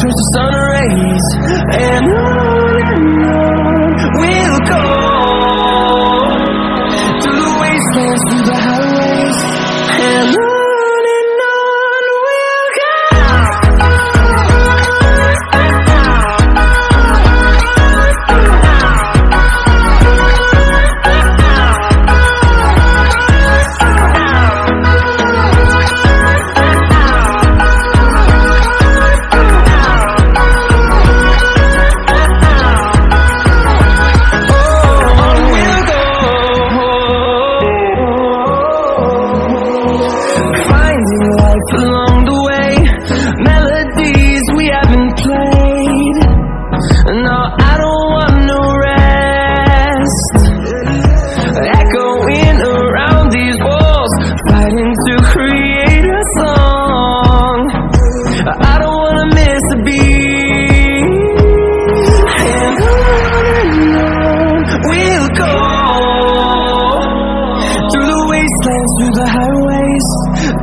turns to sun rays.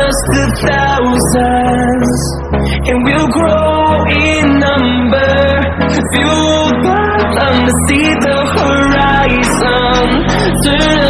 us to thousands. And we'll grow in number, fueled by them to see the horizon, turn